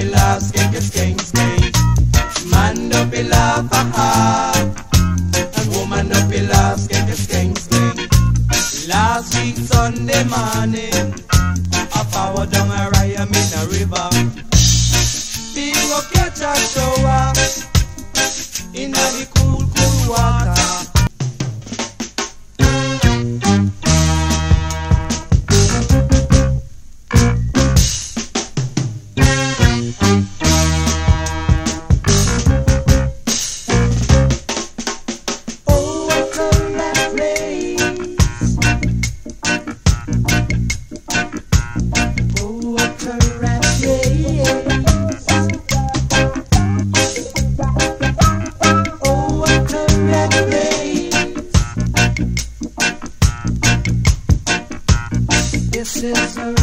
pe love, skeng skeng skeng. Man do pe love, ha ha. And woman do pe love, skeng skeng skeng. Last week Sunday morning, I power down a scissors.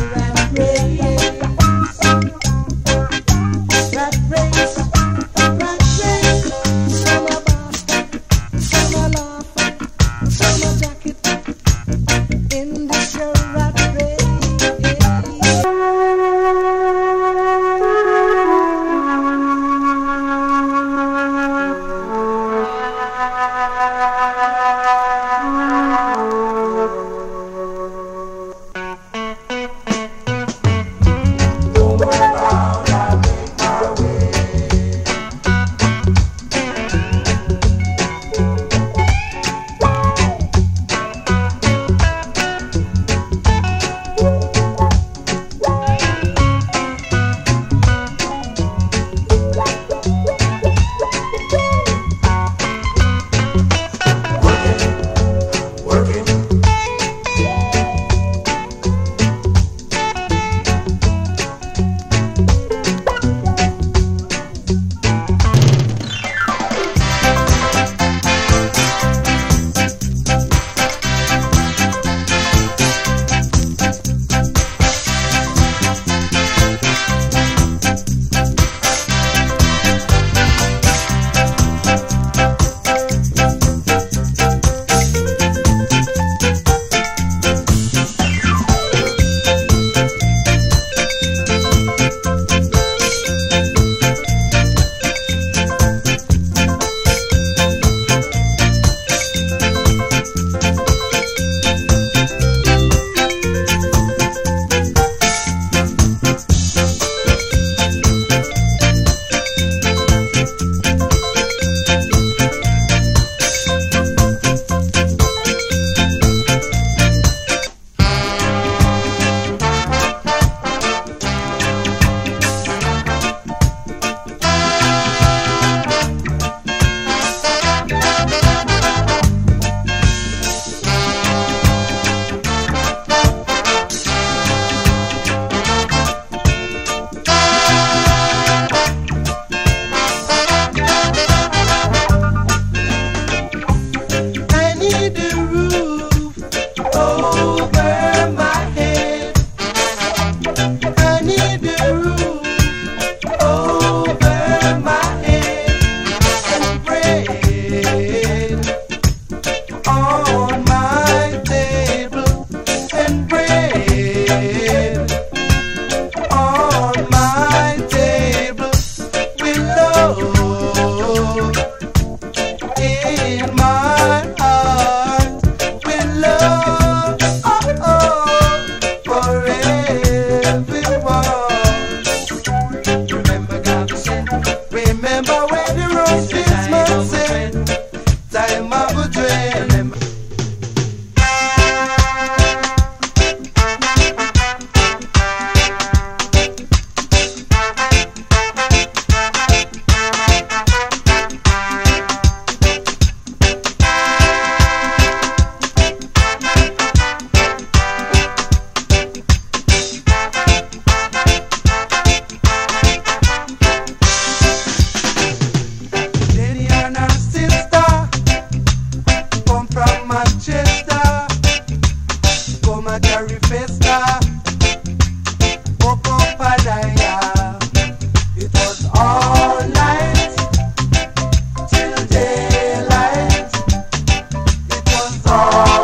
Oh.